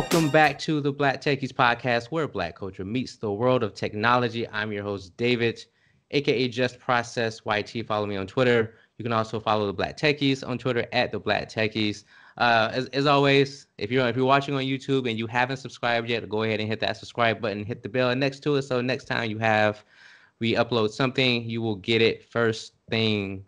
Welcome back to the Black Techies podcast, where Black culture meets the world of technology. I'm your host, David, aka Just Process YT. Follow me on Twitter. You can also follow the Black Techies on Twitter at the Black Techies. Uh, as, as always, if you're if you're watching on YouTube and you haven't subscribed yet, go ahead and hit that subscribe button, hit the bell next to it, so next time you have we upload something, you will get it first thing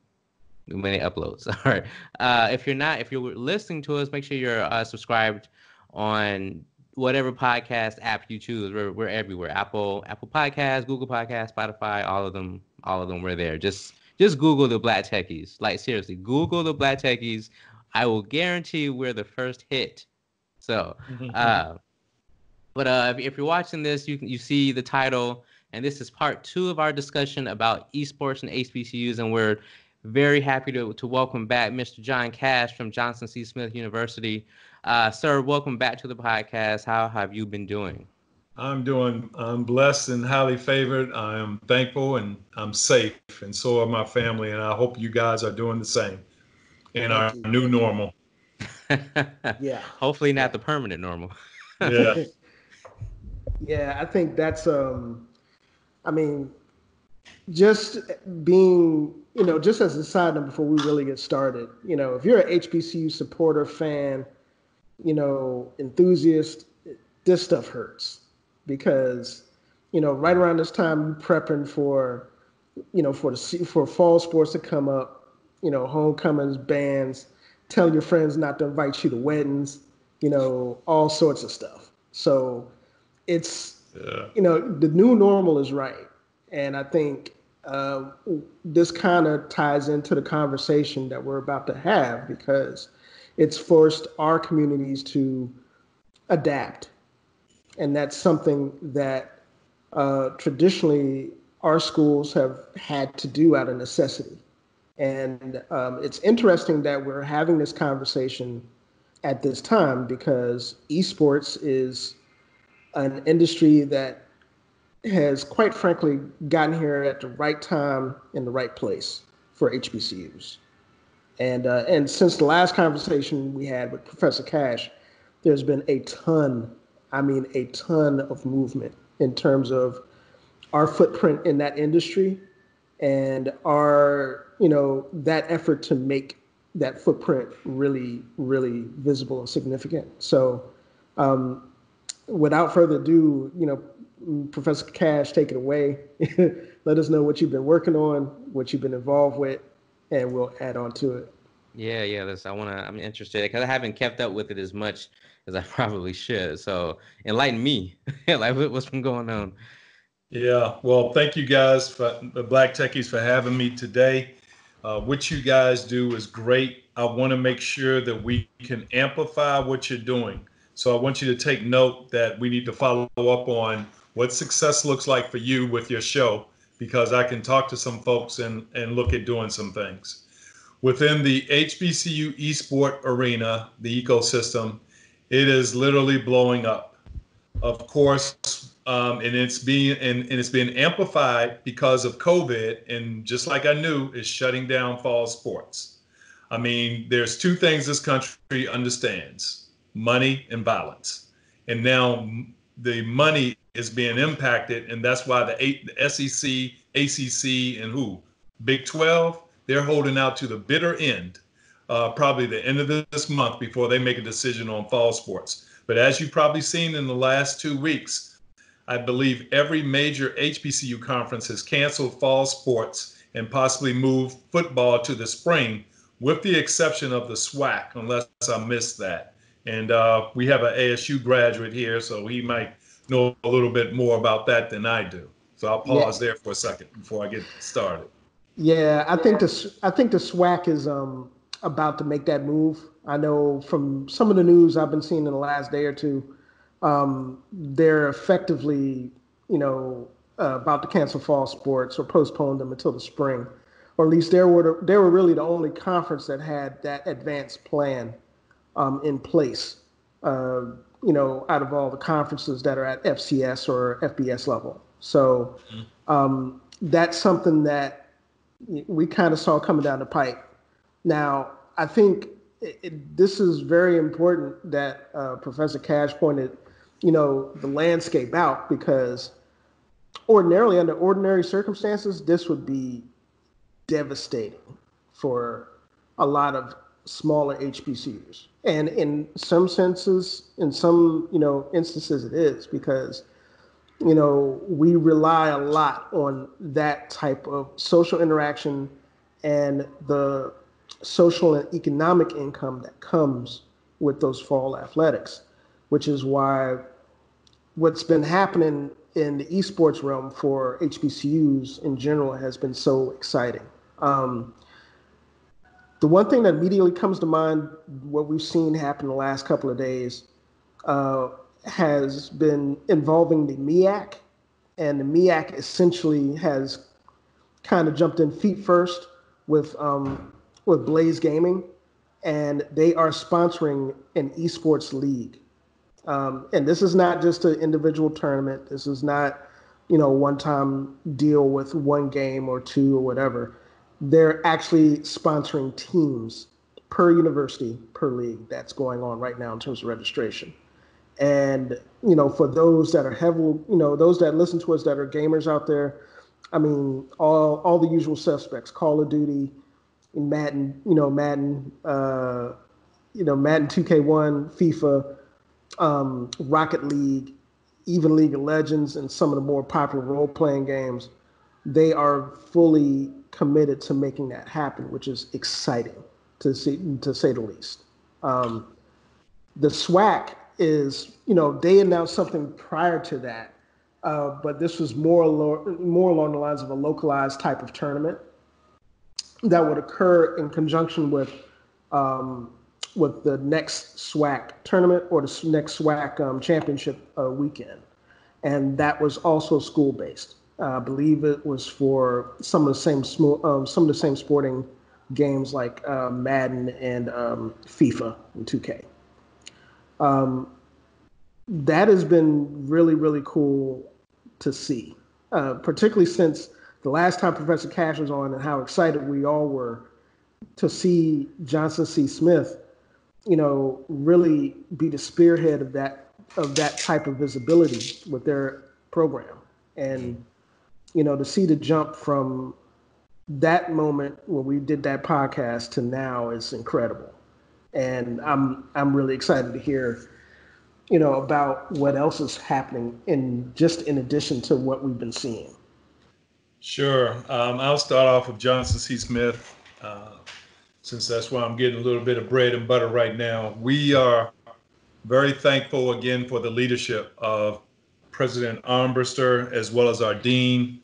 when it uploads. All right. Uh, if you're not, if you're listening to us, make sure you're uh, subscribed on whatever podcast app you choose. We're, we're everywhere. Apple, Apple Podcasts, Google Podcasts, Spotify, all of them, all of them. We're there. Just just Google the Black Techies. Like seriously, Google the Black Techies. I will guarantee we're the first hit. So, uh, but uh, if, if you're watching this, you can you see the title, and this is part two of our discussion about esports and HBCUs, and we're very happy to, to welcome back Mr. John Cash from Johnson C. Smith University. Uh, sir, welcome back to the podcast. How have you been doing? I'm doing, I'm blessed and highly favored. I am thankful and I'm safe, and so are my family. And I hope you guys are doing the same in Thank our you. new normal. yeah. Hopefully, not the permanent normal. yeah. Yeah, I think that's, um, I mean, just being, you know, just as a side note before we really get started, you know, if you're an HBCU supporter, fan, you know, enthusiast, this stuff hurts because, you know, right around this time you prepping for, you know, for the for fall sports to come up, you know, homecomings, bands, tell your friends not to invite you to weddings, you know, all sorts of stuff. So it's, yeah. you know, the new normal is right. And I think uh, this kind of ties into the conversation that we're about to have because it's forced our communities to adapt. And that's something that uh, traditionally our schools have had to do out of necessity. And um, it's interesting that we're having this conversation at this time because esports is an industry that has quite frankly gotten here at the right time in the right place for HBCUs. And uh, and since the last conversation we had with Professor Cash, there's been a ton, I mean a ton of movement in terms of our footprint in that industry and our, you know, that effort to make that footprint really, really visible and significant. So um, without further ado, you know, Professor Cash, take it away. Let us know what you've been working on, what you've been involved with, and we'll add on to it. Yeah, yeah. This I want to. I'm interested because I haven't kept up with it as much as I probably should. So enlighten me, like what's been going on. Yeah. Well, thank you guys for the Black Techies for having me today. Uh, what you guys do is great. I want to make sure that we can amplify what you're doing. So I want you to take note that we need to follow up on what success looks like for you with your show because I can talk to some folks and, and look at doing some things. Within the HBCU esport arena, the ecosystem, it is literally blowing up. Of course, um, and it's being and, and it's being amplified because of COVID, and just like I knew, is shutting down fall sports. I mean, there's two things this country understands: money and violence. And now the money is being impacted, and that's why the, the SEC, ACC, and who Big 12 they're holding out to the bitter end, uh, probably the end of this month before they make a decision on fall sports. But as you've probably seen in the last two weeks, I believe every major HBCU conference has canceled fall sports and possibly moved football to the spring, with the exception of the SWAC, unless I missed that. And uh, we have an ASU graduate here, so he might know a little bit more about that than I do. So I'll pause yeah. there for a second before I get started. Yeah, I think the I think the SWAC is um, about to make that move. I know from some of the news I've been seeing in the last day or two, um, they're effectively, you know, uh, about to cancel fall sports or postpone them until the spring, or at least they were they were really the only conference that had that advanced plan um, in place. Uh, you know, out of all the conferences that are at FCS or FBS level. So mm-hmm. um, that's something that we kind of saw coming down the pipe. Now, I think it, it, this is very important that uh, Professor Cash pointed, you know, the landscape out because ordinarily, under ordinary circumstances, this would be devastating for a lot of smaller HBCUs. And in some senses, in some you know instances, it is because you know we rely a lot on that type of social interaction and the social and economic income that comes with those fall athletics, which is why what's been happening in the esports realm for HBCUs in general has been so exciting. Um, the one thing that immediately comes to mind, what we've seen happen the last couple of days, uh, has been involving the MEAC, and the MEAC essentially has kind of jumped in feet first with um, with Blaze Gaming, and they are sponsoring an esports league. Um, and this is not just an individual tournament. This is not, you know, one-time deal with one game or two or whatever. They're actually sponsoring teams per university per league that's going on right now in terms of registration. And you know, for those that are heavy, you know, those that listen to us that are gamers out there, I mean, all all the usual suspects: Call of Duty, Madden, you know, Madden, uh, you know, Madden 2K1, FIFA, um, Rocket League, even League of Legends, and some of the more popular role playing games, they are fully committed to making that happen, which is exciting to see, to say the least. Um, the SWAC is, you know, they announced something prior to that, uh, but this was more more along the lines of a localized type of tournament that would occur in conjunction with um, with the next SWAC tournament or the next SWAC um, championship uh, weekend, and that was also school based. I believe it was for some of the same um, some of the same sporting games like uh, Madden and um, FIFA and 2K. Um, that has been really really cool to see, uh, particularly since the last time Professor Cash was on and how excited we all were to see Johnson C. Smith, you know, really be the spearhead of that of that type of visibility with their program. And, you know, to see the jump from that moment when we did that podcast to now is incredible. And I'm I'm really excited to hear, you know, about what else is happening in just in addition to what we've been seeing. Sure. Um, I'll start off with Johnson C. Smith, uh, since that's where I'm getting a little bit of bread and butter right now. We are very thankful again for the leadership of President Armbrister as well as our dean,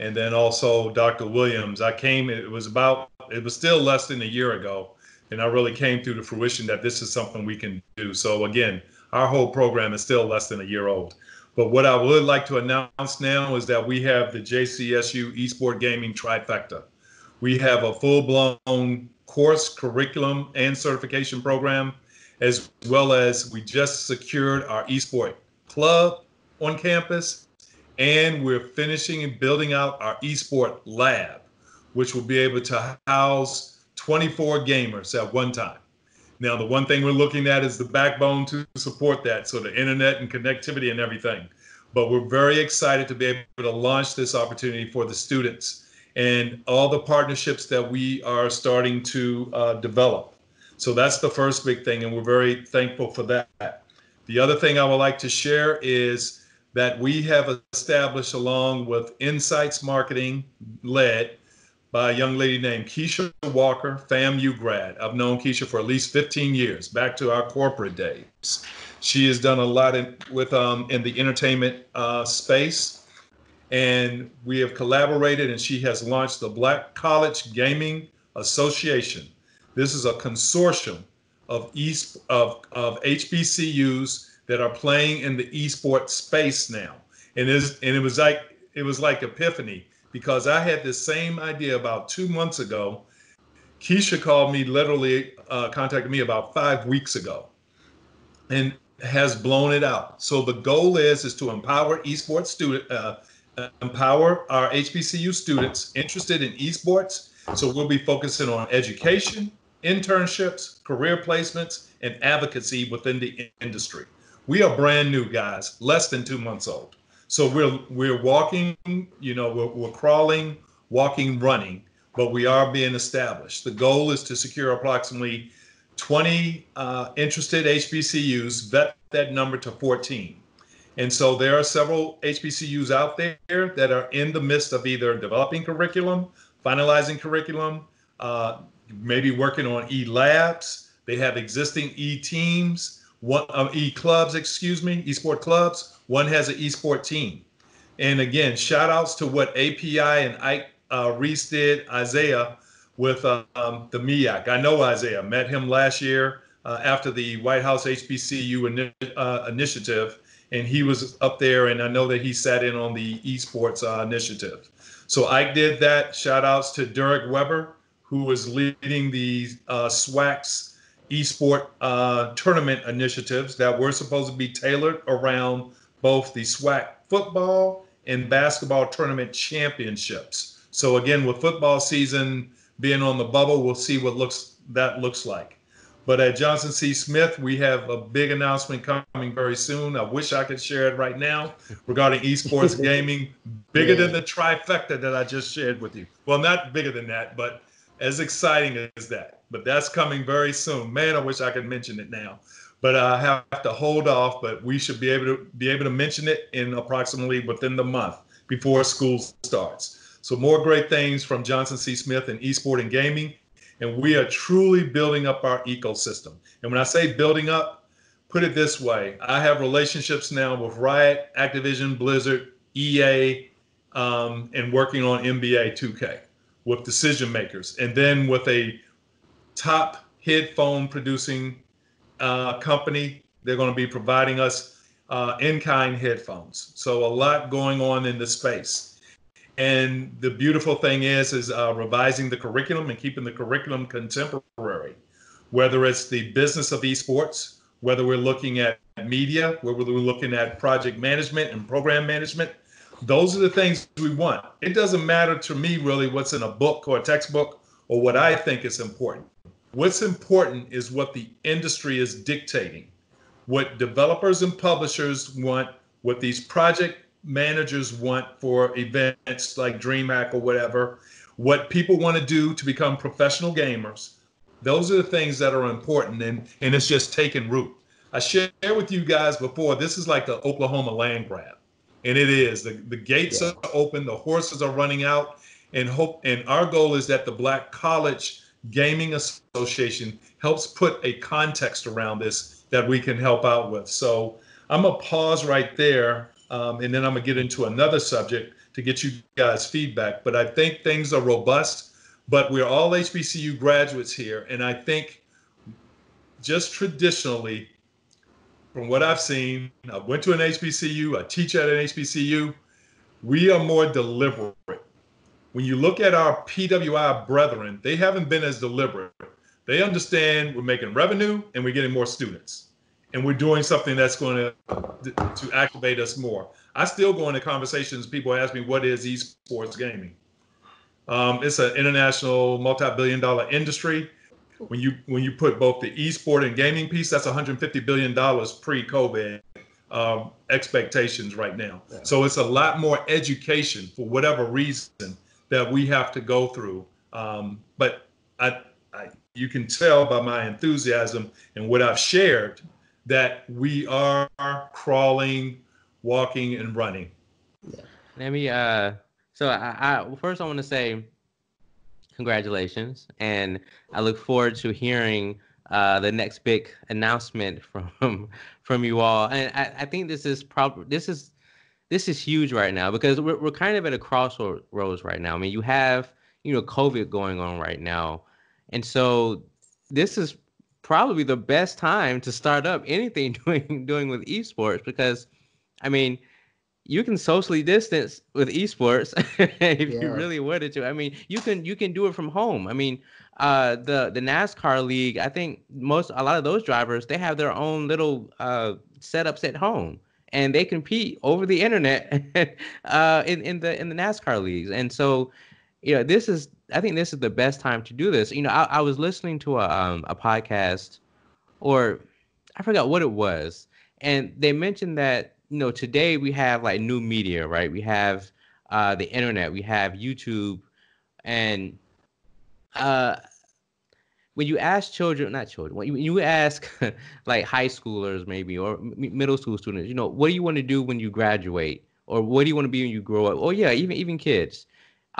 and then also Dr. Williams. I came, it was about, it was still less than a year ago, and I really came through the fruition that this is something we can do. So again, our whole program is still less than a year old. But what I would like to announce now is that we have the JCSU Esport Gaming Trifecta. We have a full blown course, curriculum, and certification program, as well as we just secured our esport club on campus, and we're finishing and building out our esport lab, which will be able to house 24 gamers at one time. Now, the one thing we're looking at is the backbone to support that, so the internet and connectivity and everything. But we're very excited to be able to launch this opportunity for the students and all the partnerships that we are starting to uh, develop. So that's the first big thing, and we're very thankful for that. The other thing I would like to share is that we have established, along with Insights Marketing, led by a young lady named Keisha Walker, FAMU grad. I've known Keisha for at least 15 years, back to our corporate days. She has done a lot in, with um, in the entertainment uh, space, and we have collaborated. And she has launched the Black College Gaming Association. This is a consortium of East of, of HBCUs that are playing in the esports space now. And is and it was like it was like epiphany because I had the same idea about two months ago. Keisha called me, literally uh, contacted me about five weeks ago, and has blown it out. So the goal is is to empower esports student, uh, empower our HBCU students interested in esports. So we'll be focusing on education, internships, career placements, and advocacy within the industry. We are brand new guys, less than two months old. So we're we're walking, you know, we're, we're crawling, walking, running, but we are being established. The goal is to secure approximately 20 uh, interested HBCUs, vet that number to 14. And so there are several HBCUs out there that are in the midst of either developing curriculum, finalizing curriculum, uh, maybe working on e-labs. They have existing e-teams, one uh, e-clubs, excuse me, e-sport clubs. One has an e-sport team. And again, shout outs to what API and Ike uh, Reese did, Isaiah, with um, the MEAC. I know Isaiah, met him last year uh, after the White House HBCU uh, initiative, and he was up there, and I know that he sat in on the esports uh, initiative. So Ike did that. Shout outs to Derek Weber, who was leading the uh, SWAC's esport uh, tournament initiatives that were supposed to be tailored around both the SWAC football and basketball tournament championships. So again, with football season being on the bubble, we'll see what looks that looks like. But at Johnson C. Smith, we have a big announcement coming very soon. I wish I could share it right now regarding esports gaming, bigger yeah. than the trifecta that I just shared with you. Well, not bigger than that, but as exciting as that. But that's coming very soon. Man, I wish I could mention it now. But I have to hold off, but we should be able to be able to mention it in approximately within the month before school starts. So more great things from Johnson C. Smith and eSport and gaming. And we are truly building up our ecosystem. And when I say building up, put it this way I have relationships now with Riot, Activision, Blizzard, EA, um, and working on NBA 2K with decision makers, and then with a top headphone producing uh, company, they're going to be providing us uh, in-kind headphones. So a lot going on in the space. And the beautiful thing is, is uh, revising the curriculum and keeping the curriculum contemporary. Whether it's the business of esports, whether we're looking at media, whether we're looking at project management and program management, those are the things we want. It doesn't matter to me really what's in a book or a textbook or what I think is important. What's important is what the industry is dictating, what developers and publishers want, what these project managers want for events like DreamHack or whatever, what people want to do to become professional gamers. Those are the things that are important, and, and it's just taking root. I shared with you guys before, this is like the Oklahoma land grab and it is. The, the gates yeah. are open the horses are running out and hope and our goal is that the black college gaming association helps put a context around this that we can help out with. So i'm gonna pause right there um, and then i'm gonna get into another subject to get you guys feedback. But i think things are robust but we're all hbcu graduates here and i think just traditionally from what I've seen, I went to an HBCU, I teach at an HBCU, we are more deliberate. When you look at our PWI brethren, they haven't been as deliberate. They understand we're making revenue and we're getting more students. And we're doing something that's going to, to activate us more. I still go into conversations, people ask me, what is esports gaming? Um, it's an international multi-billion dollar industry when you when you put both the esport and gaming piece, that's 150 billion dollars pre-COVID um, expectations right now. Yeah. So it's a lot more education for whatever reason that we have to go through. Um, but I, I, you can tell by my enthusiasm and what I've shared that we are crawling, walking, and running. Let me. Uh, so I, I first I want to say congratulations. And I look forward to hearing uh, the next big announcement from from you all. And I, I think this is probably this is this is huge right now because we're we're kind of at a crossroads right now. I mean, you have you know COVID going on right now, and so this is probably the best time to start up anything doing doing with esports because, I mean, you can socially distance with esports if yeah. you really wanted to. I mean, you can you can do it from home. I mean, uh, the the NASCAR league, I think most a lot of those drivers they have their own little uh, setups at home, and they compete over the internet uh, in in the in the NASCAR leagues. And so, you know, this is I think this is the best time to do this. You know, I, I was listening to a um, a podcast, or I forgot what it was, and they mentioned that you know today we have like new media, right? We have uh, the internet, we have YouTube, and uh, when you ask children, not children, when you, when you ask like high schoolers maybe or middle school students, you know, what do you want to do when you graduate, or what do you want to be when you grow up? Or yeah, even even kids.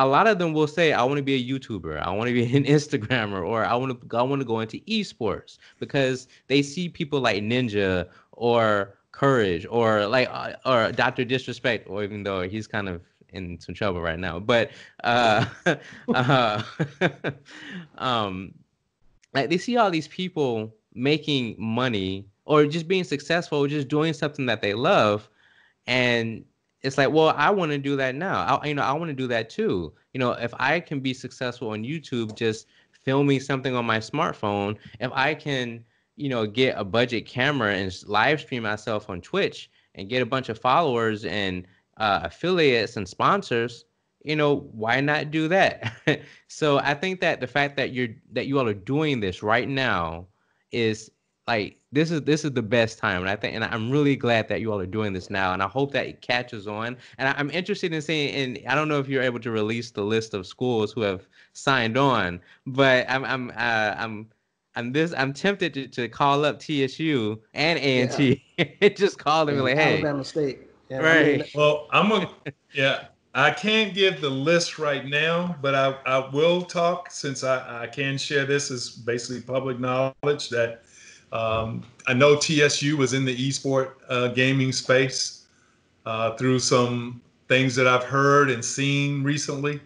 A lot of them will say, "I want to be a YouTuber. I want to be an Instagrammer, or I want to I want to go into esports," because they see people like Ninja or Courage or like uh, or Doctor Disrespect, or even though he's kind of in some trouble right now, but uh, uh um like they see all these people making money or just being successful, or just doing something that they love, and it's like, well, I want to do that now. I, you know, I want to do that too. You know, if I can be successful on YouTube, just filming something on my smartphone, if I can, you know, get a budget camera and live stream myself on Twitch and get a bunch of followers and uh, affiliates and sponsors, you know, why not do that? so I think that the fact that you're that you all are doing this right now is like this is this is the best time and i think and i'm really glad that you all are doing this now and i hope that it catches on and I, am interested in seeing and i don't know if you're able to release the list of schools who have signed on but i'm i'm uh, i'm I'm this. I'm tempted to, to call up TSU and A and T. Just call them like, "Hey, Alabama State." Yeah, right. I mean, well, I'm a yeah. I can't give the list right now, but I, I will talk since I, I can share this is basically public knowledge that um, I know TSU was in the esport uh, gaming space uh, through some things that I've heard and seen recently.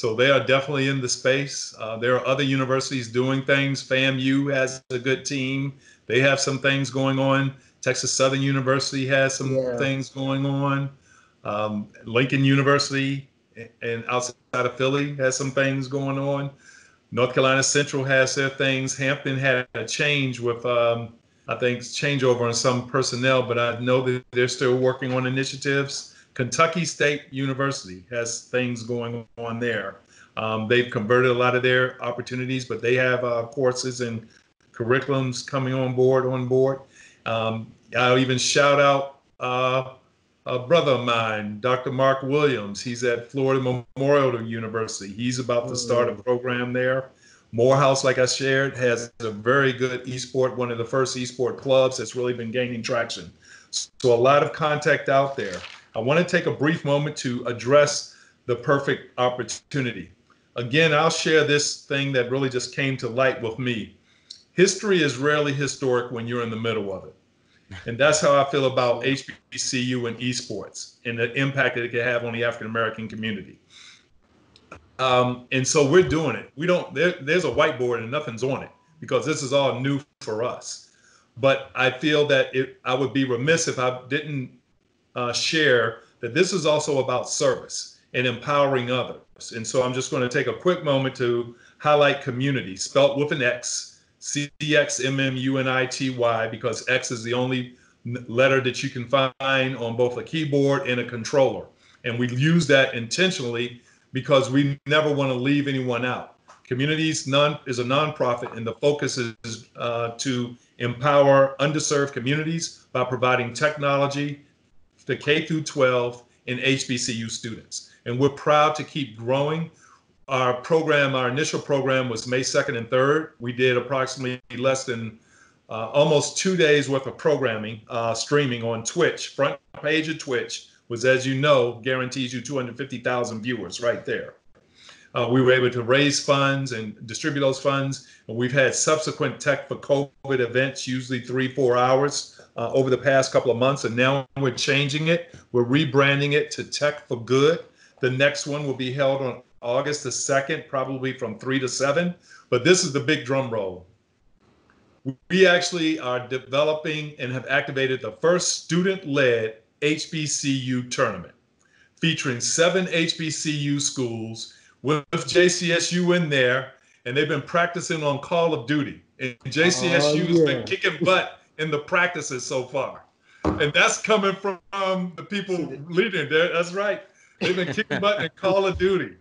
So they are definitely in the space. Uh, there are other universities doing things. FAMU has a good team. They have some things going on. Texas Southern University has some yeah. things going on. Um, Lincoln University and outside of Philly has some things going on. North Carolina Central has their things. Hampton had a change with, um, I think, changeover on some personnel, but I know that they're still working on initiatives. Kentucky State University has things going on there. Um, they've converted a lot of their opportunities, but they have uh, courses and curriculums coming on board. On board, um, I'll even shout out uh, a brother of mine, Dr. Mark Williams. He's at Florida Memorial University. He's about to start a mm. program there. Morehouse, like I shared, has a very good esport, one of the first esport clubs that's really been gaining traction. So a lot of contact out there. I want to take a brief moment to address the perfect opportunity. Again, I'll share this thing that really just came to light with me. History is rarely historic when you're in the middle of it. And that's how I feel about HBCU and esports and the impact that it can have on the African American community. Um, and so we're doing it. We don't, there, there's a whiteboard and nothing's on it because this is all new for us. But I feel that it, I would be remiss if I didn't uh, share that this is also about service and empowering others. And so I'm just going to take a quick moment to highlight community, spelt with an X, C X M M U N I T Y because X is the only letter that you can find on both a keyboard and a controller. And we use that intentionally because we never want to leave anyone out. Communities non is a nonprofit, and the focus is uh, to empower underserved communities by providing technology to K through 12 and HBCU students. And we're proud to keep growing our program, our initial program was May 2nd and 3rd. We did approximately less than uh, almost two days worth of programming, uh, streaming on Twitch. Front page of Twitch was, as you know, guarantees you 250,000 viewers right there. Uh, we were able to raise funds and distribute those funds. And we've had subsequent Tech for COVID events, usually three, four hours uh, over the past couple of months. And now we're changing it. We're rebranding it to Tech for Good. The next one will be held on August the 2nd, probably from 3 to 7. But this is the big drum roll. We actually are developing and have activated the first student led HBCU tournament featuring seven HBCU schools with JCSU in there. And they've been practicing on Call of Duty. And JCSU oh, has been kicking butt in the practices so far. And that's coming from the people leading there. That's right. They've been kicking butt in Call of Duty.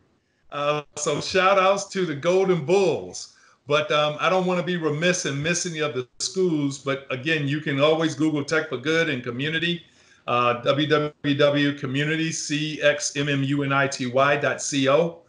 Uh, so shout outs to the Golden Bulls. But um, I don't want to be remiss in missing any of the schools. But again, you can always Google Tech for Good and Community, uh, www.communitycxmmunity.co,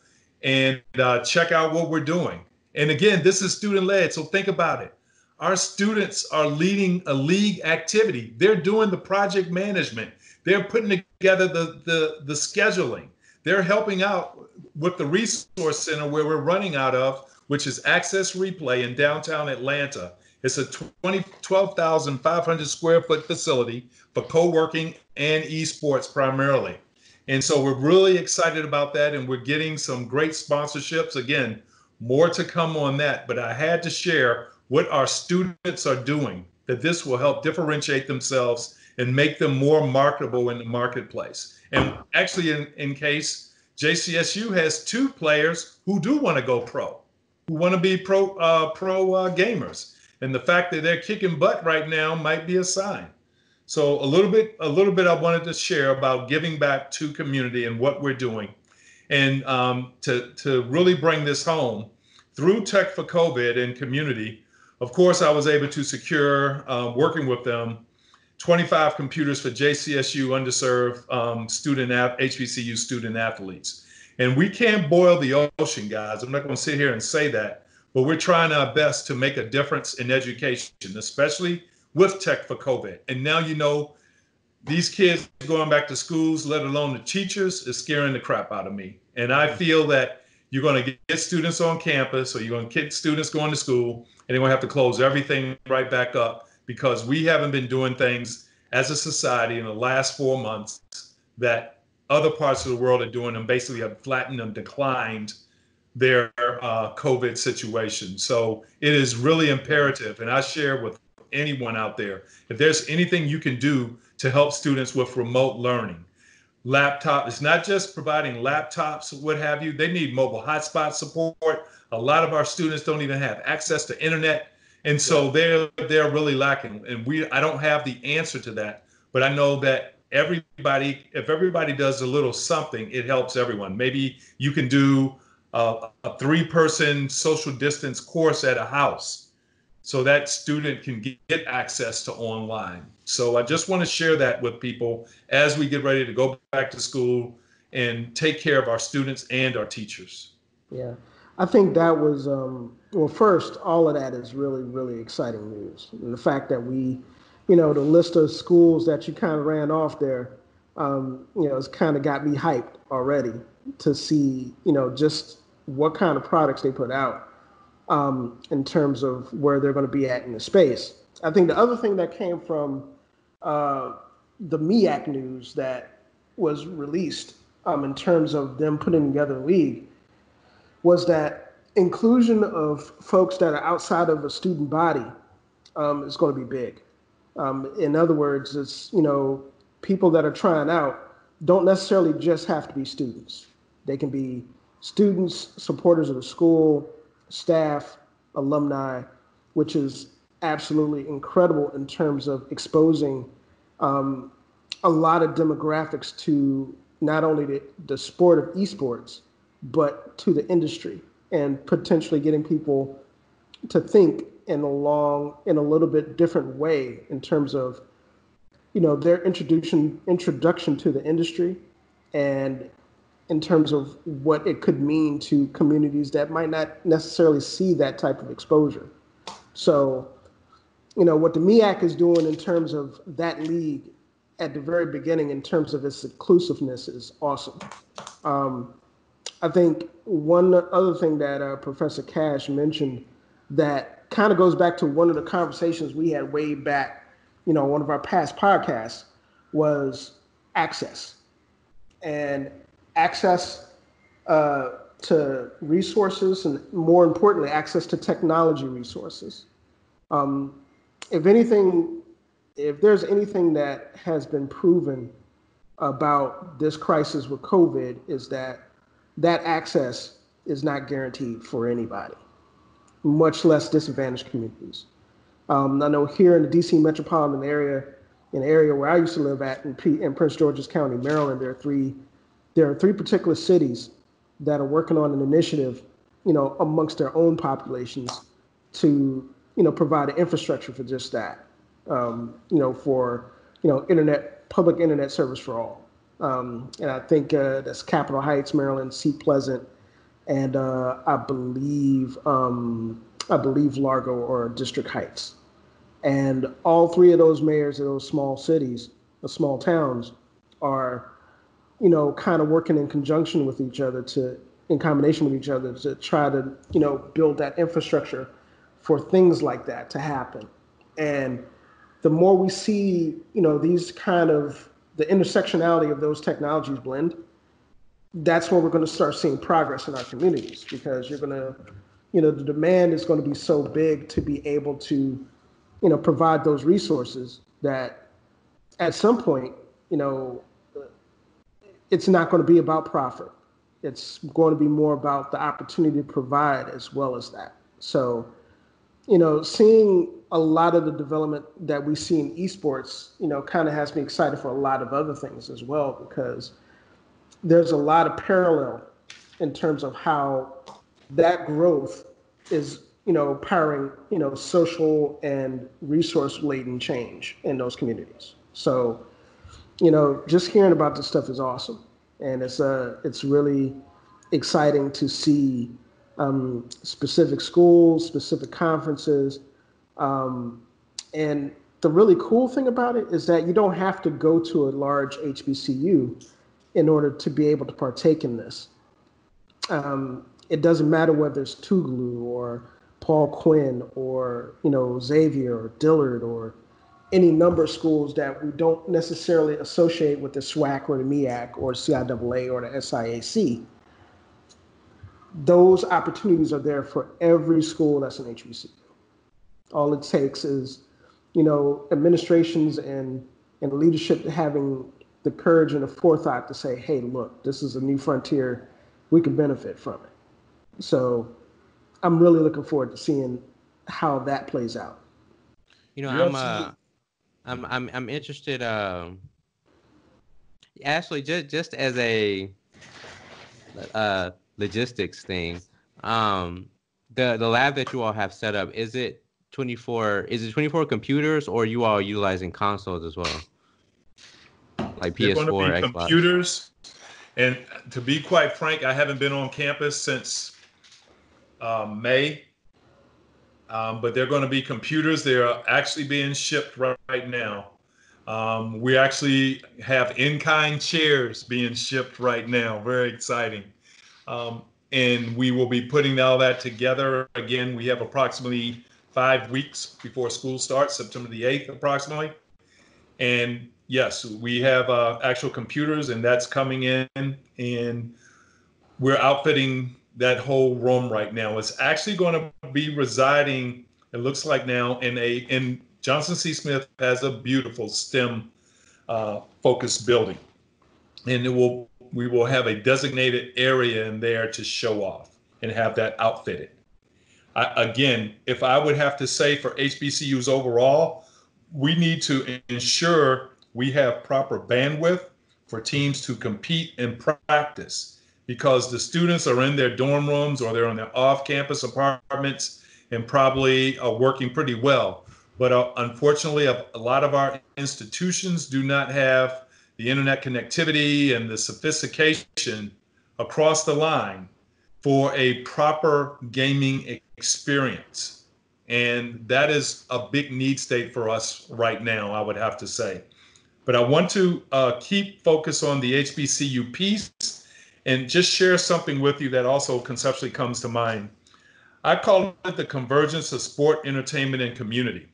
and uh, check out what we're doing. And again, this is student led, so think about it. Our students are leading a league activity. They're doing the project management. They're putting together the, the, the scheduling. They're helping out with the resource center where we're running out of which is Axis Replay in downtown Atlanta. It's a 20, 12,500 square foot facility for co-working and esports primarily. And so we're really excited about that and we're getting some great sponsorships. Again, more to come on that, but I had to share what our students are doing that this will help differentiate themselves and make them more marketable in the marketplace. And actually, in, in case JCSU has two players who do want to go pro who want to be pro uh, pro uh, gamers, and the fact that they're kicking butt right now might be a sign. So a little bit, a little bit, I wanted to share about giving back to community and what we're doing, and um, to to really bring this home through Tech for COVID and community. Of course, I was able to secure uh, working with them 25 computers for JCSU underserved um, student HBCU student athletes. And we can't boil the ocean, guys. I'm not going to sit here and say that, but we're trying our best to make a difference in education, especially with Tech for COVID. And now you know these kids going back to schools, let alone the teachers, is scaring the crap out of me. And I feel that you're going to get students on campus or you're going to get students going to school and they're going to have to close everything right back up because we haven't been doing things as a society in the last four months that other parts of the world are doing and basically have flattened and declined their uh, COVID situation. So it is really imperative, and I share with anyone out there if there's anything you can do to help students with remote learning. Laptop, it's not just providing laptops, what have you. They need mobile hotspot support. A lot of our students don't even have access to internet. And so they're they're really lacking. And we I don't have the answer to that, but I know that everybody if everybody does a little something it helps everyone maybe you can do a, a three person social distance course at a house so that student can get access to online. So i just want to share that with people as we get ready to go back to school and take care of our students and our teachers. Yeah i think that was um, well first all of that is really really exciting news. And the fact that we you know, the list of schools that you kind of ran off there, um, you know, it's kind of got me hyped already to see, you know, just what kind of products they put out um, in terms of where they're going to be at in the space. I think the other thing that came from uh, the MEAC news that was released um, in terms of them putting together a league was that inclusion of folks that are outside of a student body um, is going to be big. Um, in other words, it's you know people that are trying out don't necessarily just have to be students. They can be students, supporters of the school, staff, alumni, which is absolutely incredible in terms of exposing um, a lot of demographics to not only the, the sport of esports, but to the industry and potentially getting people to think in a long, in a little bit different way in terms of, you know, their introduction introduction to the industry, and in terms of what it could mean to communities that might not necessarily see that type of exposure. So, you know, what the MEAC is doing in terms of that league at the very beginning, in terms of its inclusiveness, is awesome. Um, I think one other thing that uh, Professor Cash mentioned that kind of goes back to one of the conversations we had way back, you know, one of our past podcasts was access and access uh, to resources and more importantly, access to technology resources. Um, if anything, if there's anything that has been proven about this crisis with COVID is that that access is not guaranteed for anybody much less disadvantaged communities. Um, I know here in the DC metropolitan area, in the area where I used to live at in, P, in Prince George's County, Maryland, there are three there are three particular cities that are working on an initiative, you know, amongst their own populations to, you know, provide infrastructure for just that. Um, you know, for, you know, internet, public internet service for all. Um, and I think uh, that's Capitol Heights, Maryland, Seat Pleasant, and uh, I believe um, I believe Largo or District Heights. And all three of those mayors of those small cities, the small towns, are, you know, kind of working in conjunction with each other to, in combination with each other, to try to, you know, build that infrastructure for things like that to happen. And the more we see, you know, these kind of the intersectionality of those technologies blend, that's when we're going to start seeing progress in our communities because you're going to, you know, the demand is going to be so big to be able to, you know, provide those resources that at some point, you know, it's not going to be about profit. It's going to be more about the opportunity to provide as well as that. So, you know, seeing a lot of the development that we see in esports, you know, kind of has me excited for a lot of other things as well because there's a lot of parallel in terms of how that growth is you know powering you know social and resource laden change in those communities so you know just hearing about this stuff is awesome and it's uh it's really exciting to see um, specific schools specific conferences um, and the really cool thing about it is that you don't have to go to a large hbcu in order to be able to partake in this. Um, it doesn't matter whether it's Tougaloo or Paul Quinn or you know Xavier or Dillard or any number of schools that we don't necessarily associate with the SWAC or the MEAC or CIAA or the SIAC. Those opportunities are there for every school that's an HBCU. All it takes is, you know, administrations and and leadership having the courage and the forethought to say, hey, look, this is a new frontier. We can benefit from it. So I'm really looking forward to seeing how that plays out. You know, I'm uh, I'm I'm I'm interested. Um, actually, just just as a uh, logistics thing, um, the the lab that you all have set up is it 24? Is it 24 computers, or you all utilizing consoles as well? like PS4, Xbox. computers. And to be quite frank, I haven't been on campus since um, May. Um, but they're going to be computers. They are actually being shipped right, right now. Um, we actually have in-kind chairs being shipped right now. Very exciting. Um, and we will be putting all that together. Again, we have approximately five weeks before school starts, September the 8th, approximately. And yes, we have uh, actual computers, and that's coming in, and we're outfitting that whole room right now. It's actually going to be residing. It looks like now in a in Johnson C. Smith has a beautiful STEM uh, focused building, and it will we will have a designated area in there to show off and have that outfitted. I, again, if I would have to say for HBCUs overall, we need to ensure we have proper bandwidth for teams to compete and practice because the students are in their dorm rooms or they're in their off-campus apartments and probably are working pretty well. But uh, unfortunately, a, a lot of our institutions do not have the internet connectivity and the sophistication across the line for a proper gaming experience. And that is a big need state for us right now, I would have to say. But I want to uh, keep focus on the HBCU piece and just share something with you that also conceptually comes to mind. I call it the convergence of sport, entertainment, and community.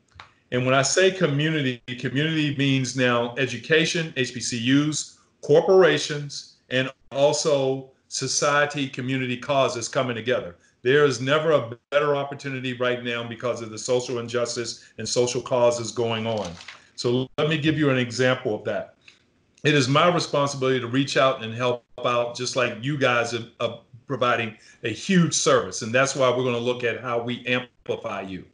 And when I say community, community means now education, HBCUs, corporations, and also society, community causes coming together. There is never a better opportunity right now because of the social injustice and social causes going on. So let me give you an example of that. It is my responsibility to reach out and help out, just like you guys are, are providing a huge service. And that's why we're going to look at how we amplify you.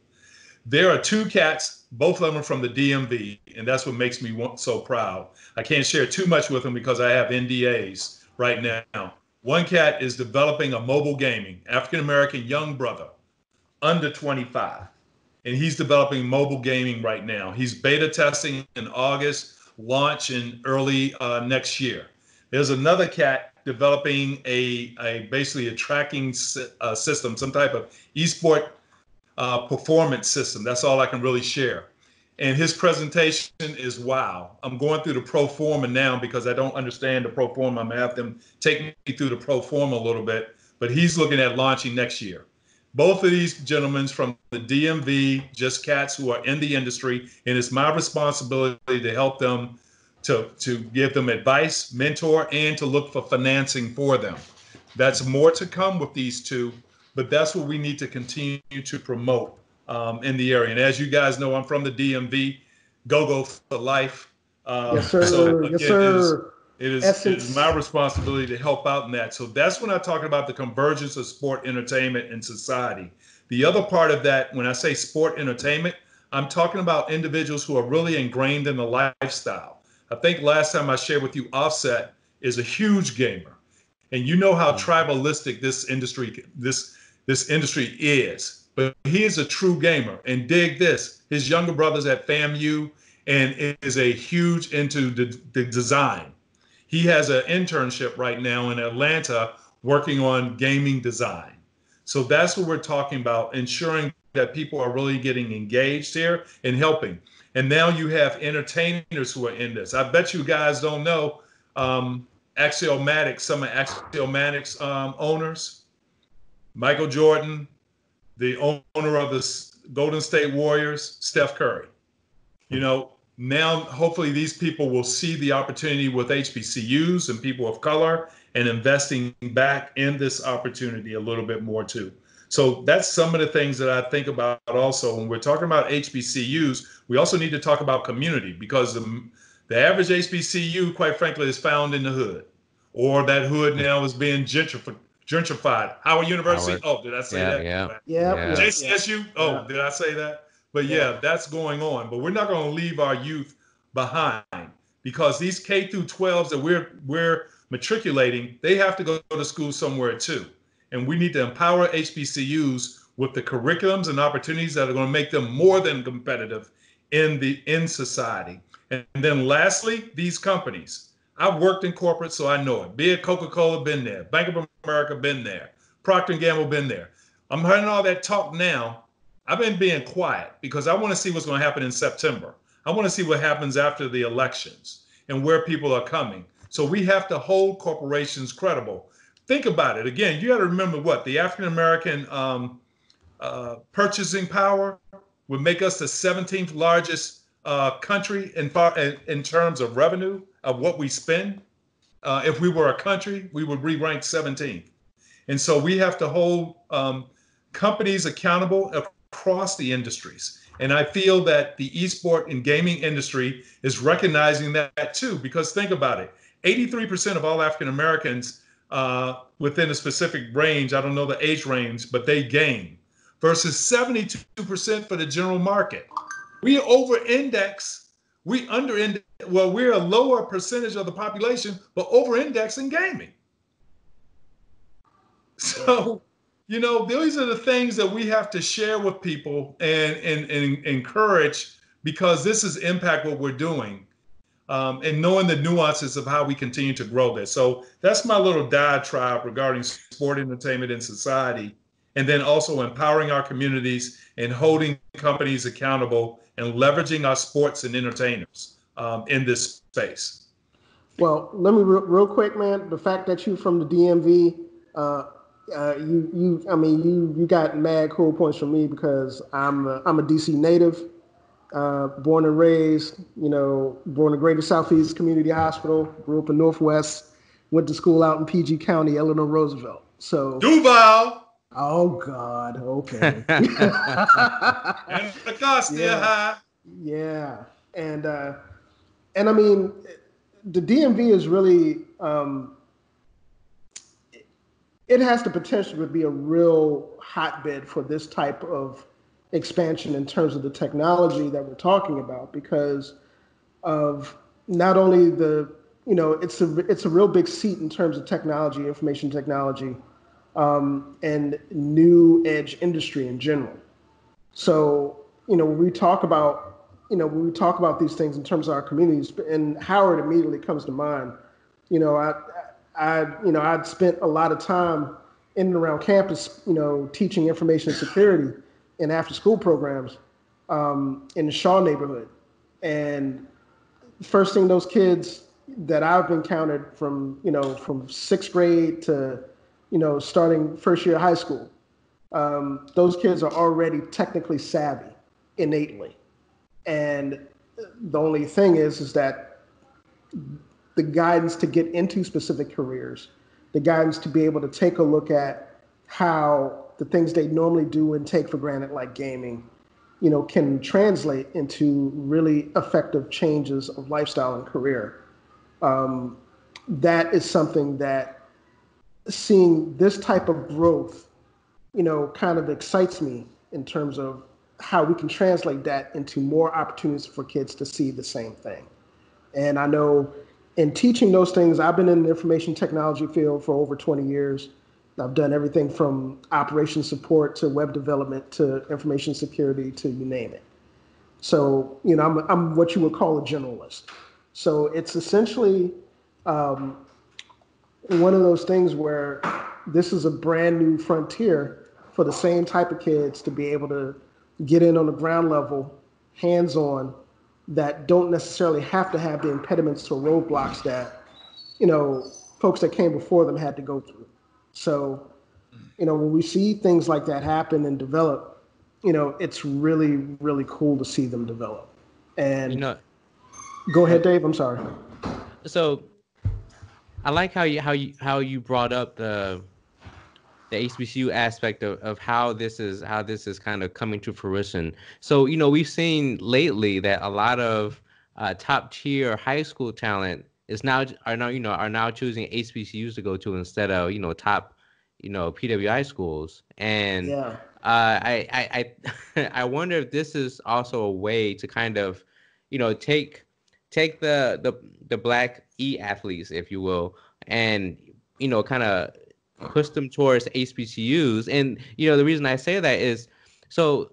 There are two cats, both of them are from the DMV, and that's what makes me so proud. I can't share too much with them because I have NDAs right now. One cat is developing a mobile gaming, African American young brother, under 25. And he's developing mobile gaming right now. He's beta testing in August, launch in early uh, next year. There's another cat developing a, a basically a tracking uh, system, some type of esport uh, performance system. That's all I can really share. And his presentation is wow. I'm going through the pro forma now because I don't understand the pro forma. I'm gonna have them take me through the pro forma a little bit, but he's looking at launching next year. Both of these gentlemen from the DMV, just cats who are in the industry, and it's my responsibility to help them to, to give them advice, mentor, and to look for financing for them. That's more to come with these two, but that's what we need to continue to promote um, in the area. And as you guys know, I'm from the DMV, go go for life. Um, yes, sir. So again, yes, sir. It is, it is my responsibility to help out in that. So that's when I talk about the convergence of sport, entertainment, and society. The other part of that, when I say sport entertainment, I'm talking about individuals who are really ingrained in the lifestyle. I think last time I shared with you, Offset is a huge gamer, and you know how mm. tribalistic this industry this this industry is. But he is a true gamer, and dig this: his younger brother's at FAMU and is a huge into the, the design. He has an internship right now in Atlanta working on gaming design. So that's what we're talking about, ensuring that people are really getting engaged here and helping. And now you have entertainers who are in this. I bet you guys don't know um, Axiomatics, some of Axiomatics um, owners, Michael Jordan, the owner of the Golden State Warriors, Steph Curry. You know, now hopefully these people will see the opportunity with HBCUs and people of color and investing back in this opportunity a little bit more too. So that's some of the things that I think about also when we're talking about HBCUs. We also need to talk about community because the, the average HBCU, quite frankly, is found in the hood, or that hood now is being gentrified. Gentrified. Howard University. Howard. Oh, did I say yeah, that? Yeah. Yeah. yeah. JCSU. Oh, yeah. did I say that? But yeah, that's going on. But we're not going to leave our youth behind because these K through 12s that we're we're matriculating, they have to go to school somewhere too. And we need to empower HBCUs with the curriculums and opportunities that are going to make them more than competitive in the in society. And then lastly, these companies. I've worked in corporate, so I know it. Be it Coca-Cola, been there. Bank of America, been there. Procter & Gamble, been there. I'm hearing all that talk now. I've been being quiet because I want to see what's going to happen in September. I want to see what happens after the elections and where people are coming. So we have to hold corporations credible. Think about it. Again, you got to remember what the African American um, uh, purchasing power would make us the 17th largest uh, country in, far, in, in terms of revenue of what we spend. Uh, if we were a country, we would be ranked 17th. And so we have to hold um, companies accountable across the industries. And I feel that the esport and gaming industry is recognizing that too, because think about it 83% of all African Americans uh, within a specific range, I don't know the age range, but they game versus 72% for the general market. We over index, we under index, well, we're a lower percentage of the population, but over index in gaming. So, you know, these are the things that we have to share with people and, and, and encourage because this is impact what we're doing um, and knowing the nuances of how we continue to grow this. So that's my little diatribe regarding sport entertainment and society, and then also empowering our communities and holding companies accountable and leveraging our sports and entertainers um, in this space. Well, let me real, real, quick, man. The fact that you're from the DMV, uh, uh, you you I mean you you got mad cool points from me because I'm a, I'm a DC native uh, born and raised, you know, born in Greater Southeast Community Hospital, grew up in Northwest, went to school out in PG County, Eleanor Roosevelt. So Duval. Oh God. Okay. and cost yeah. high. Yeah, and uh, and I mean, the DMV is really um, it has the potential to be a real hotbed for this type of expansion in terms of the technology that we're talking about because of not only the you know, it's a it's a real big seat in terms of technology, information technology, um, and new edge industry in general. So, you know, when we talk about, you know, when we talk about these things in terms of our communities, and Howard immediately comes to mind. You know, I, I, you know, I'd spent a lot of time in and around campus, you know, teaching information security in after school programs um, in the Shaw neighborhood. And first thing those kids that I've encountered from, you know, from sixth grade to, you know, starting first year of high school, um, those kids are already technically savvy innately. And the only thing is, is that the guidance to get into specific careers, the guidance to be able to take a look at how the things they normally do and take for granted, like gaming, you know, can translate into really effective changes of lifestyle and career. Um, that is something that seeing this type of growth, you know, kind of excites me in terms of how we can translate that into more opportunities for kids to see the same thing. And I know in teaching those things, I've been in the information technology field for over 20 years. I've done everything from operation support to web development to information security to you name it. So, you know, I'm, I'm what you would call a generalist. So it's essentially um, one of those things where this is a brand new frontier for the same type of kids to be able to get in on the ground level, hands on, that don't necessarily have to have the impediments or roadblocks that, you know, folks that came before them had to go through. So, you know, when we see things like that happen and develop, you know, it's really, really cool to see them develop. And You know, go ahead, Dave. I'm sorry. so I like how you how you how you brought up the the HBCU aspect of, of how this is how this is kind of coming to fruition. So you know we've seen lately that a lot of uh, top tier high school talent is now are now you know are now choosing HBCUs to go to instead of you know top you know PWI schools and Yeah. uh, I I I I wonder if this is also a way to kind of you know take take the the the black e athletes if you will and you know kind of push them towards HBCUs and you know the reason I say that is so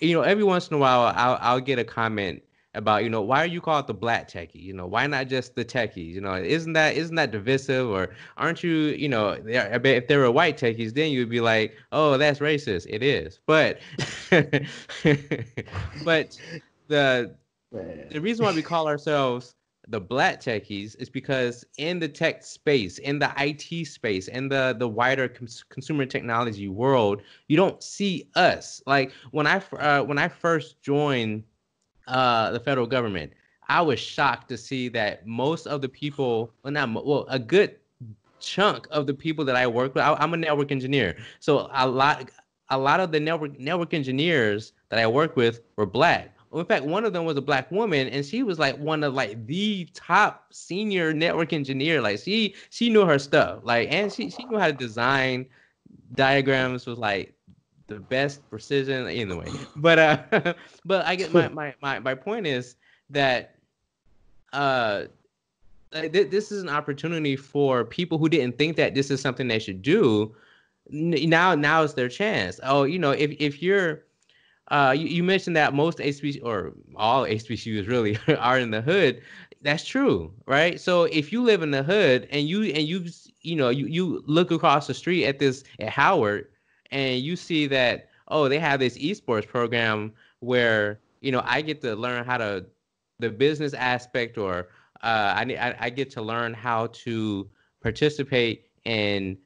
you know every once in a while I'll I'll get a comment about you know why are you called the black techie? You know why not just the techies? You know isn't that isn't that divisive? Or aren't you you know if they were white techies then you'd be like oh that's racist. It is. But but the the reason why we call ourselves the black techies is because in the tech space in the IT space in the the wider cons- consumer technology world you don't see us. Like when I uh, when I first joined uh, the federal government, I was shocked to see that most of the people, well, not well, a good chunk of the people that I work with, I, I'm a network engineer, so a lot, a lot of the network network engineers that I work with were black. In fact, one of them was a black woman, and she was like one of like the top senior network engineer. Like she she knew her stuff, like and she she knew how to design diagrams with like the best precision anyway. But uh, but I get my my my my point is that uh. thi- This is an opportunity for people who didn't think that this is something they should do. N- Now, now is their chance. Oh, you know, if if you're uh, you, you mentioned that most HBC or all HBCUs really are in the hood. That's true, right? So if you live in the hood and you and you you know you you look across the street at this at Howard and you see that oh they have this esports program where you know I get to learn how to the business aspect or uh, I, I get to learn how to participate in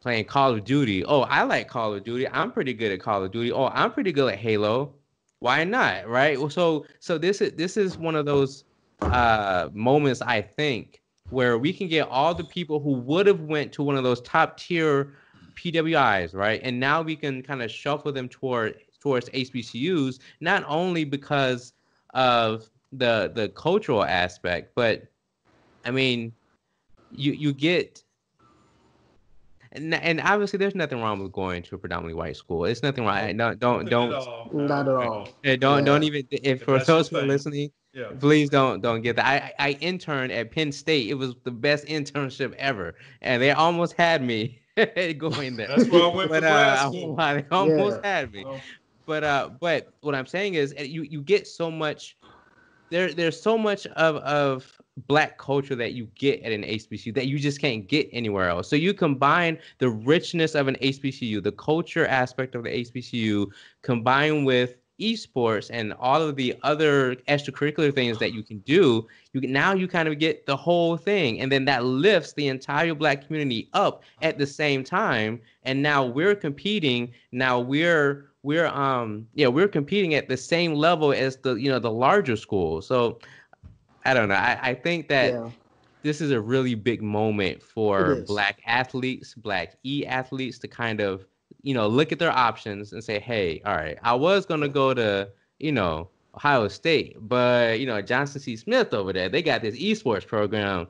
playing Call of Duty. Oh, I like Call of Duty. I'm pretty good at Call of Duty. Oh, I'm pretty good at Halo. Why not? Right? So so this is this is one of those uh moments I think where we can get all the people who would have went to one of those top tier PWIs, right? And now we can kind of shuffle them toward towards HBCUs, not only because of the the cultural aspect, but I mean, you you get and, and obviously there's nothing wrong with going to a predominantly white school. It's nothing wrong. No, don't don't don't not at all. Don't don't even if for those who are listening, yeah. please don't don't get that. I I interned at Penn State. It was the best internship ever, and they almost had me going there. That's why I went but, for uh, school. They almost yeah. had me. Well, but uh, but what I'm saying is, you you get so much. There there's so much of of black culture that you get at an HBCU that you just can't get anywhere else. So you combine the richness of an HBCU, the culture aspect of the HBCU, combined with esports and all of the other extracurricular things that you can do you can now you kind of get the whole thing. And then that lifts the entire black community up at the same time. And now we're competing. Now we're we're um yeah we're competing at the same level as the you know the larger schools. So i don't know. I, I think that yeah. this is a really big moment for black athletes black e athletes to kind of you know look at their options and say hey all right i was going to go to you know ohio state but you know johnson c smith over there they got this esports program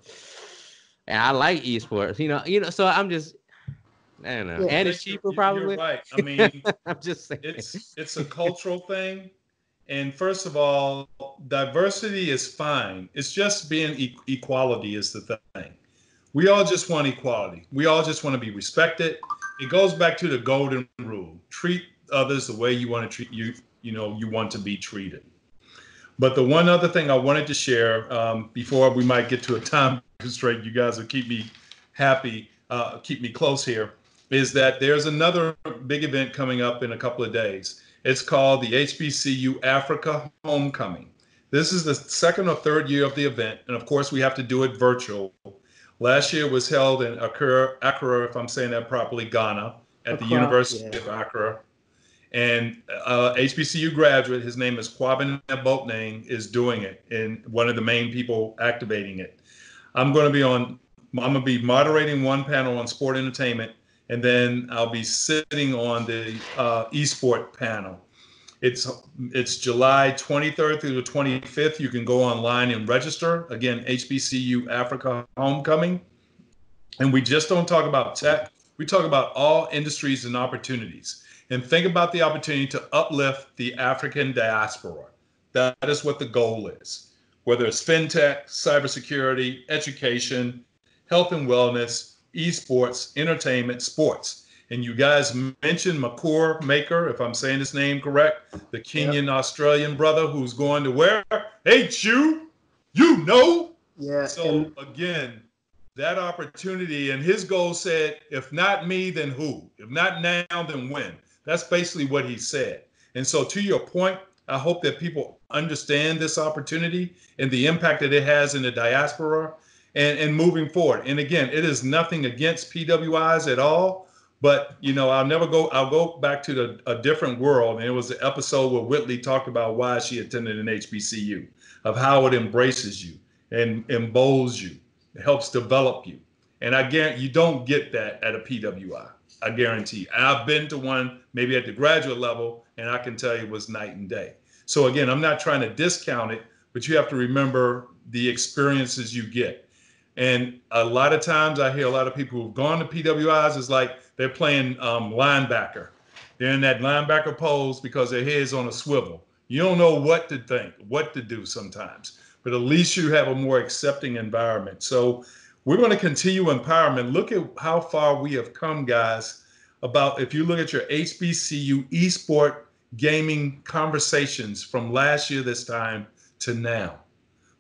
and i like esports you know you know so i'm just I don't know. Yeah. And it's cheaper, probably. Right. I mean, I'm just saying. It's it's a cultural thing, and first of all, diversity is fine. It's just being e- equality is the thing. We all just want equality. We all just want to be respected. It goes back to the golden rule: treat others the way you want to treat you. You know, you want to be treated. But the one other thing I wanted to share um, before we might get to a time constraint, you guys will keep me happy, uh, keep me close here is that there's another big event coming up in a couple of days. It's called the HBCU Africa Homecoming. This is the second or third year of the event, and of course, we have to do it virtual. Last year was held in Accra, Accra if I'm saying that properly, Ghana, at Accra, the University yeah. of Accra. And uh, HBCU graduate, his name is Kwabena Boateng, is doing it, and one of the main people activating it. I'm going to be on. I'm going to be moderating one panel on sport entertainment and then I'll be sitting on the uh, esport panel. It's it's July 23rd through the 25th. You can go online and register. Again, HBCU Africa Homecoming. And we just don't talk about tech. We talk about all industries and opportunities. And think about the opportunity to uplift the African diaspora. That is what the goal is. Whether it's fintech, cybersecurity, education, health and wellness, esports, entertainment, sports. And you guys mentioned Makur Maker, if I'm saying his name correct, the Kenyan yep. Australian brother who's going to where? Ain't you? You know? Yeah. So and- again, that opportunity and his goal said, if not me, then who? If not now, then when? That's basically what he said. And so to your point, I hope that people understand this opportunity and the impact that it has in the diaspora and, and moving forward. And again, it is nothing against PWIs at all, but you know, I'll never go, I'll go back to the, a different world. And it was the episode where Whitley talked about why she attended an HBCU, of how it embraces you and embolds you, it helps develop you. And I guarantee you don't get that at a PWI. I guarantee. And I've been to one maybe at the graduate level, and I can tell you it was night and day. So again, I'm not trying to discount it, but you have to remember the experiences you get. And a lot of times I hear a lot of people who've gone to PWIs is like they're playing um, linebacker. They're in that linebacker pose because their head's on a swivel. You don't know what to think, what to do sometimes, but at least you have a more accepting environment. So we're going to continue empowerment. Look at how far we have come, guys. About if you look at your HBCU esport gaming conversations from last year, this time to now.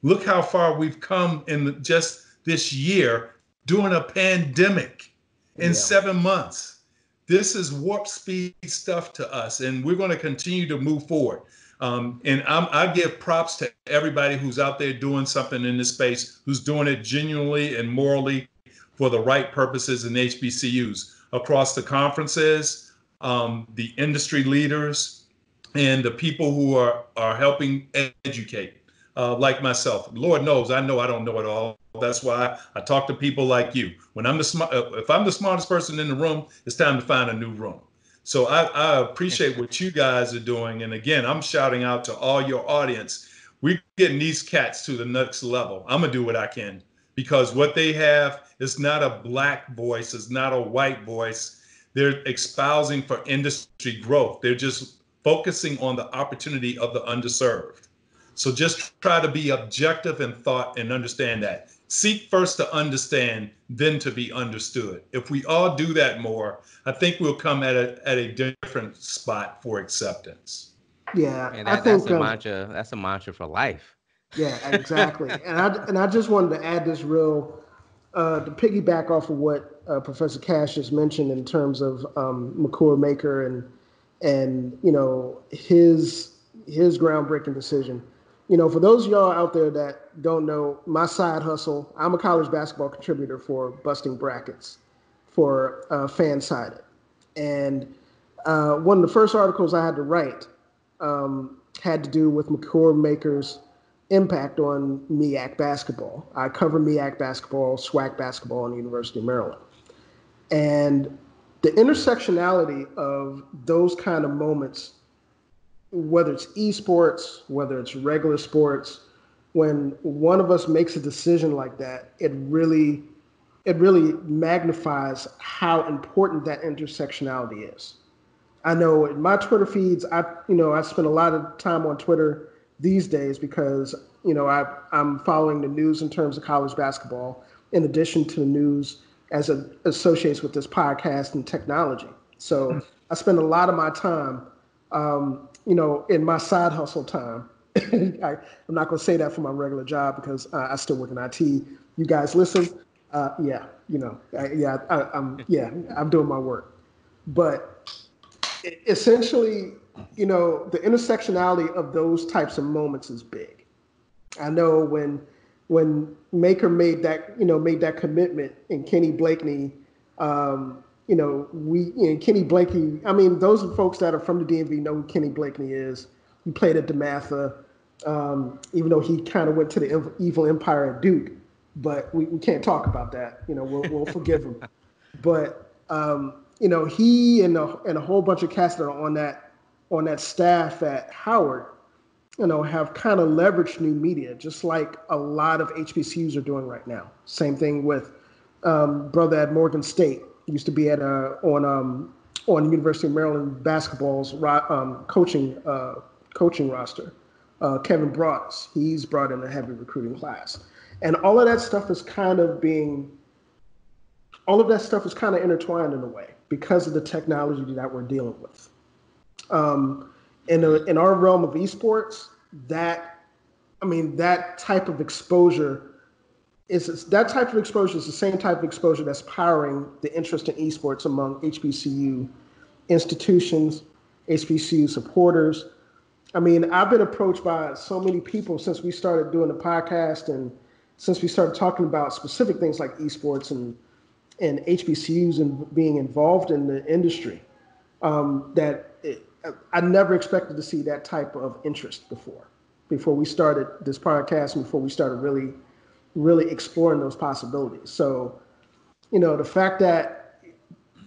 Look how far we've come in just this year during a pandemic in yeah. seven months. This is warp speed stuff to us, and we're going to continue to move forward. Um, and I'm, I give props to everybody who's out there doing something in this space, who's doing it genuinely and morally for the right purposes in HBCUs across the conferences, um, the industry leaders, and the people who are, are helping educate uh, like myself. Lord knows, I know I don't know it all. That's why I talk to people like you. When I'm the smart, uh, if I'm the smartest person in the room, it's time to find a new room. So I, I appreciate what you guys are doing. And again, I'm shouting out to all your audience. We're getting these cats to the next level. I'm gonna do what I can because what they have is not a black voice, it's not a white voice. They're espousing for industry growth. They're just focusing on the opportunity of the underserved. So just try to be objective in thought and understand that. Seek first to understand, then to be understood. If we all do that more, I think we'll come at a at a different spot for acceptance. Yeah, And that, I think that's a um, mantra. That's a mantra for life. Yeah, exactly. and I and I just wanted to add this real uh, to piggyback off of what uh, Professor Cash just mentioned in terms of um, Makur Maker and and you know his his groundbreaking decision. You know, for those of y'all out there that don't know, my side hustle, I'm a college basketball contributor for Busting Brackets for uh, Fansided, and uh, one of the first articles I had to write um, had to do with Makur Maker's impact on MEAC basketball. I cover MEAC basketball, SWAC basketball in the University of Maryland. And the intersectionality of those kind of moments, whether it's esports, whether it's regular sports, when one of us makes a decision like that, it really it really magnifies how important that intersectionality is. I know in my Twitter feeds, I you know I spend a lot of time on Twitter these days because you know I I'm following the news in terms of college basketball in addition to the news as it associates with this podcast and technology. So I spend a lot of my time, um, you know, in my side hustle time. I, I'm not going to say that for my regular job because uh, I still work in IT. You guys listen, uh, yeah, you know, I, yeah, I, I'm yeah, I'm doing my work, but essentially, you know, the intersectionality of those types of moments is big. I know when when Maker made that, you know, made that commitment and Kenny Blakeney, um, you know, we, you know, Kenny Blakeney, I mean, those folks that are from the DMV know who Kenny Blakeney is. He played at DeMatha, um, even though he kind of went to the evil empire at Duke, but we, we can't talk about that. You know, we'll, we'll forgive him. But, um, you know, he and a, and a whole bunch of cast that are on that, on that staff at Howard, you know, have kind of leveraged new media, just like a lot of HBCUs are doing right now. Same thing with um, brother at Morgan State. Used to be at uh, on um, on University of Maryland basketball's um, coaching uh, coaching roster. Uh, Kevin Broadus, he's brought in a heavy recruiting class, and all of that stuff is kind of being, all of that stuff is kind of intertwined in a way because of the technology that we're dealing with. Um, in a, in our realm of esports, that I mean that type of exposure is that type of exposure is the same type of exposure that's powering the interest in esports among HBCU institutions, HBCU supporters. I mean, I've been approached by so many people since we started doing the podcast and since we started talking about specific things like esports and and HBCUs and being involved in the industry um, that it, I never expected to see that type of interest before. Before we started this podcast and before we started really, really exploring those possibilities. So, you know, the fact that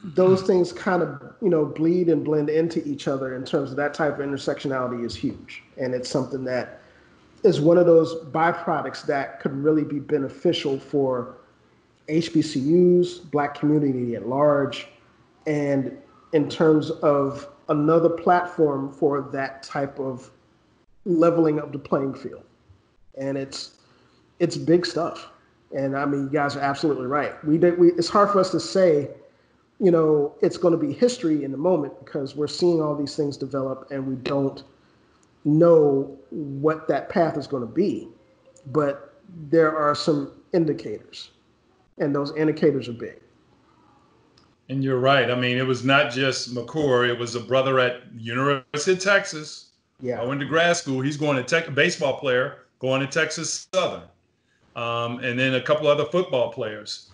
those things kind of, you know, bleed and blend into each other in terms of that type of intersectionality is huge. And it's something that is one of those byproducts that could really be beneficial for HBCUs, Black community at large, and in terms of another platform for that type of leveling of the playing field. And it's it's big stuff. And I mean, you guys are absolutely right. We did. We, it's hard for us to say, you know, it's going to be history in the moment because we're seeing all these things develop, and we don't know what that path is going to be. But there are some indicators, and those indicators are big. And you're right. I mean, it was not just Makur. It was a brother at University of Texas. Yeah. I went to grad school. He's going to tech, a baseball player, going to Texas Southern, um, and then a couple other football players.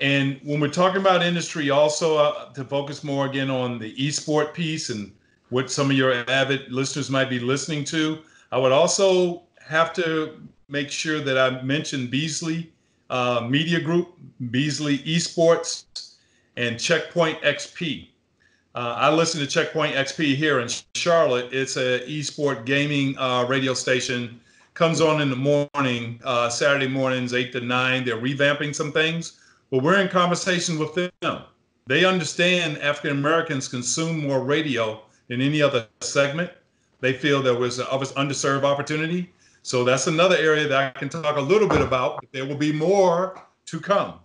And when we're talking about industry, also uh, to focus more again on the esport piece and what some of your avid listeners might be listening to, I would also have to make sure that I mention Beasley uh, Media Group, Beasley Esports, and Checkpoint XP. Uh, I listen to Checkpoint XP here in Charlotte. It's a esport gaming uh, radio station comes on in the morning, uh, Saturday mornings, eight to nine. They're revamping some things, but we're in conversation with them. They understand African Americans consume more radio than any other segment. They feel there was an underserved opportunity. So that's another area that I can talk a little bit about. There will be more to come.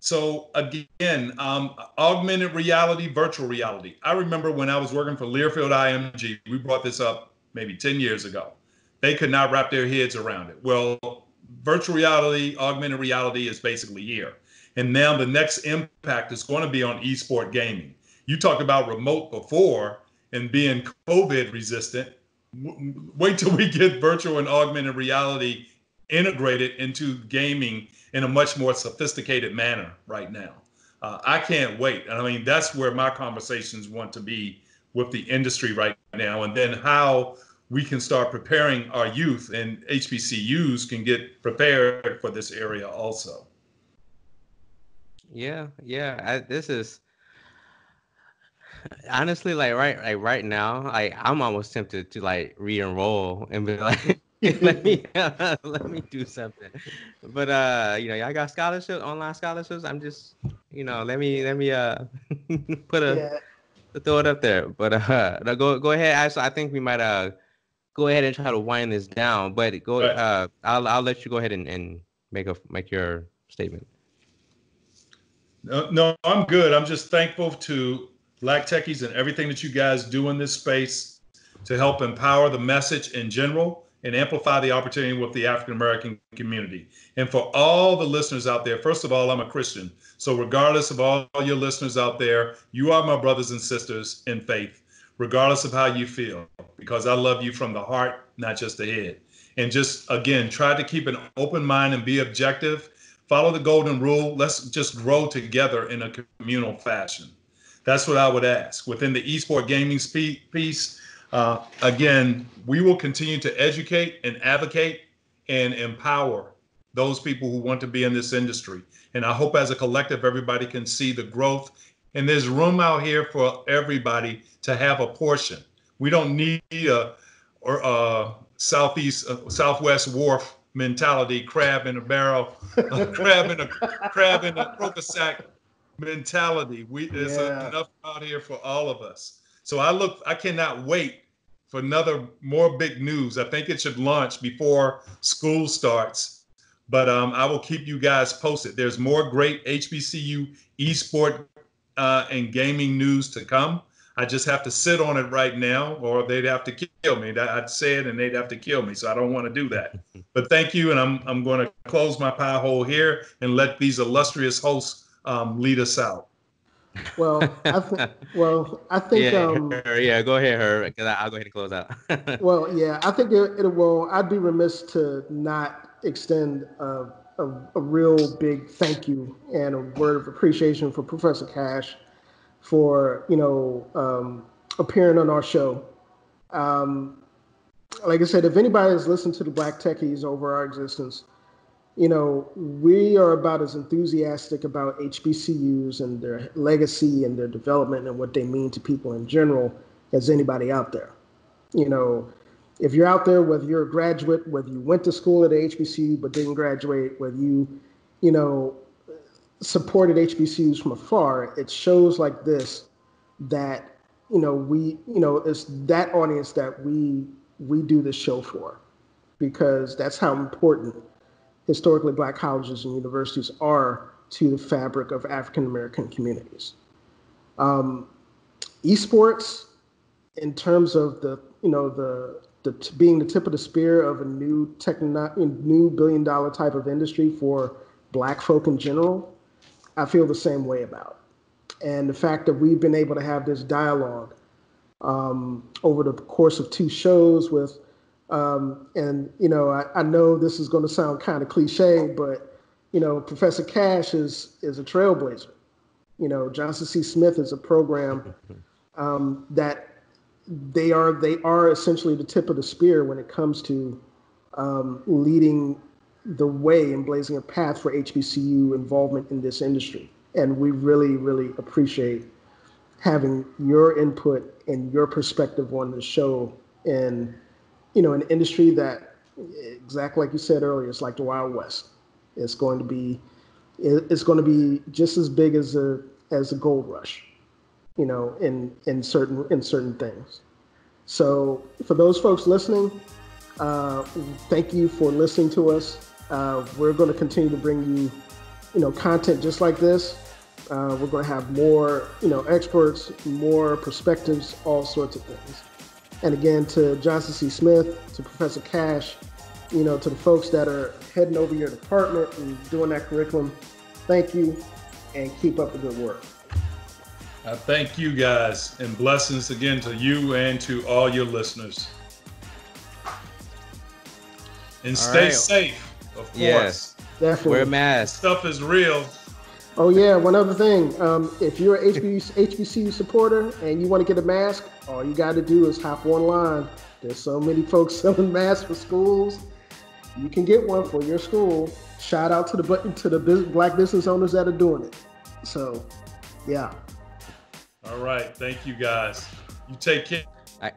So again, um, augmented reality, virtual reality. I remember when I was working for Learfield IMG, we brought this up maybe 10 years ago. They could not wrap their heads around it. Well, virtual reality, augmented reality is basically here. And now the next impact is going to be on esport gaming. You talked about remote before and being COVID resistant. Wait till we get virtual and augmented reality integrated into gaming in a much more sophisticated manner right now. Uh, I can't wait. And I mean, that's where my conversations want to be with the industry right now, and then how we can start preparing our youth and HBCUs can get prepared for this area also. Yeah, yeah. I, this is honestly like right like right now, like I'm almost tempted to like re-enroll and be like let me uh, let me do something. But uh, you know, y'all got scholarships, online scholarships. I'm just, you know, let me let me uh put a yeah. throw it up there. But uh, go go ahead. Actually, I think we might uh go ahead and try to wind this down. But go, uh, I'll I'll let you go ahead and, and make a make your statement. No, no, I'm good. I'm just thankful to Black Techies and everything that you guys do in this space to help empower the message in general and amplify the opportunity with the African American community. And for all the listeners out there, first of all, I'm a Christian. So, regardless of all your listeners out there, you are my brothers and sisters in faith, regardless of how you feel, because I love you from the heart, not just the head. And just again, try to keep an open mind and be objective. Follow the golden rule. Let's just grow together in a communal fashion. That's what I would ask. Within the esport gaming piece, uh, again, we will continue to educate and advocate and empower those people who want to be in this industry. And I hope as a collective, everybody can see the growth. And there's room out here for everybody to have a portion. We don't need a or a southeast uh, southwest wharf mentality, crab in a barrel, crab in a crab in a crocus sack mentality. We there's yeah. enough out here for all of us. So I look, I cannot wait for another more big news. I think it should launch before school starts. But um, I will keep you guys posted. There's more great HBCU esport uh, and gaming news to come. I just have to sit on it right now, or they'd have to kill me. I'd say it, and they'd have to kill me. So I don't want to do that. But thank you, and I'm I'm going to close my pie hole here and let these illustrious hosts um, lead us out. Well, I think. Well, I think. Yeah, um, yeah. Go ahead, her, because I'll go ahead and close out. well, yeah, I think it, it will. I'd be remiss to not extend a, a, a, real big thank you and a word of appreciation for Professor Cash for you know um, appearing on our show. Um, like I said, if anybody has listened to the Black Techies over our existence, you know, we are about as enthusiastic about HBCUs and their legacy and their development and what they mean to people in general as anybody out there. You know, if you're out there, whether you're a graduate, whether you went to school at HBCU but didn't graduate, whether you, you know, supported HBCUs from afar, it shows like this that, you know, we, you know, it's that audience that we we do this show for because that's how important historically black colleges and universities are to the fabric of African American communities. Um, esports, in terms of the you know the the being the tip of the spear of a new techno- new billion dollar type of industry for black folk in general, I feel the same way about. And the fact that we've been able to have this dialogue um, over the course of two shows with um, and you know, I, I know this is going to sound kind of cliche, but you know, Professor Cash is is a trailblazer. You know, Johnson C. Smith is a program um, that they are they are essentially the tip of the spear when it comes to um, leading the way and blazing a path for HBCU involvement in this industry. And we really, really appreciate having your input and your perspective on the show and you know, an industry that exactly like you said earlier, it's like the Wild West. It's going to be, it's going to be just as big as a as a gold rush, you know, in in certain in certain things. So for those folks listening, uh, thank you for listening to us. Uh, we're going to continue to bring you, you know, content just like this. Uh, we're going to have more, you know, experts, more perspectives, all sorts of things. And again, to Johnson C. Smith, to Professor Cash, you know, to the folks that are heading over your department and doing that curriculum, thank you and keep up the good work. Uh, thank you guys and blessings again to you and to all your listeners. And stay right. safe, of course. Yes. Definitely. Wear a mask. Stuff is real. Oh yeah, one other thing. Um, if you're a HBCU, HBCU supporter and you want to get a mask, all you got to do is hop online. There's so many folks selling masks for schools. You can get one for your school. Shout out to the to the black business owners that are doing it. So, yeah. All right, thank you guys. You take care. I,